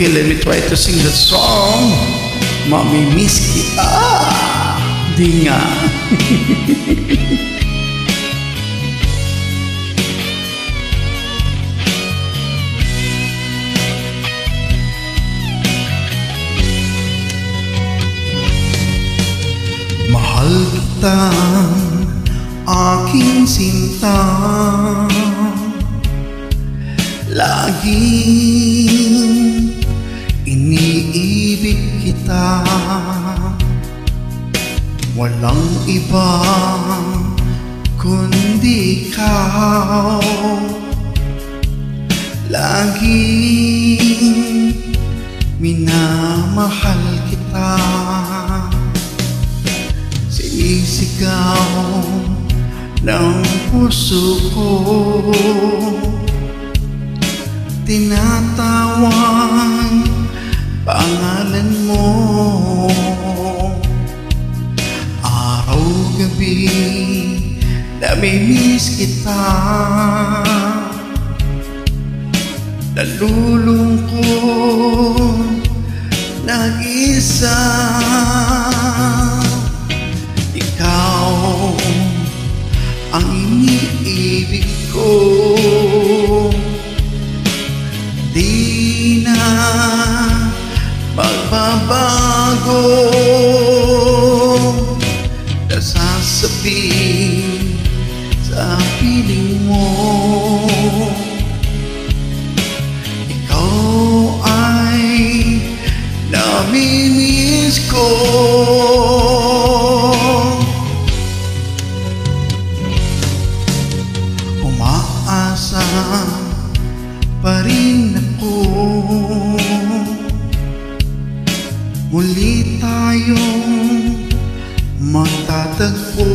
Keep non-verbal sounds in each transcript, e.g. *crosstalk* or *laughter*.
Okay, let me try to sing the song. Mami miss kita. Di nga. *laughs* Mahal kita, aking sinta Laging iniibig kita. Walang iba kundi ikaw. Laging minamahal kita. Sinisigaw ng puso ko. Tinatawang pangalan mo. Araw-gabi namimiss kita. Nalulungkot nag-isa. Ikaw ang iniibig ko magbabago Nasasabihin sa piling mo Ikaw ay namimiss ko. Umaasa pa rin ako Muli tayong magtatagpo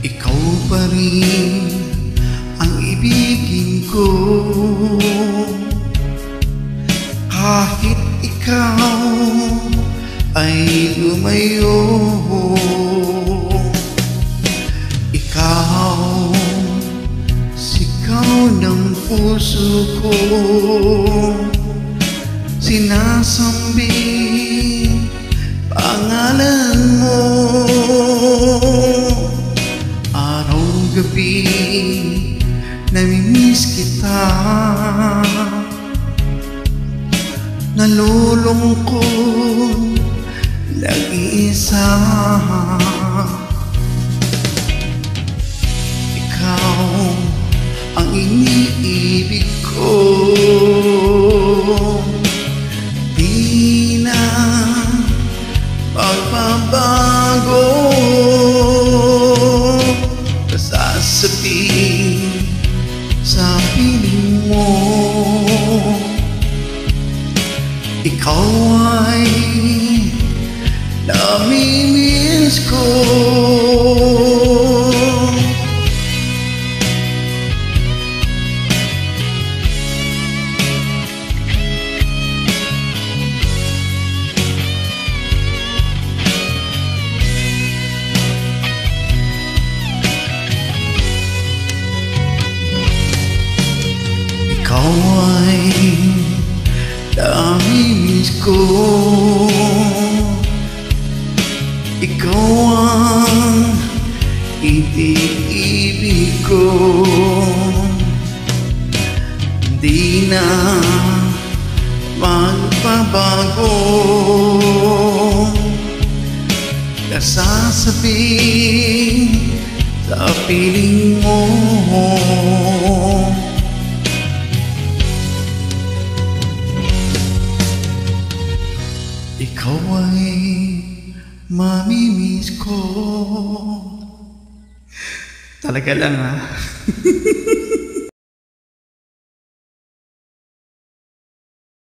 Ikaw pa rin ang ibigin ko. Kahit ikaw ay lumayo. Ikaw, sigaw ng puso ko Sinasambi pangalan mo. Araw-gabi namimiss kita. Nalulungkot nag-iisa. Ikaw ang iniibig magbabago Ikaw ay namimiss ko. Ikaw ang itiibig ko. Di na magbabago. Nasasabihin sa piling mo Ikaw ay mamimiss ko. Talaga lang ha. *laughs*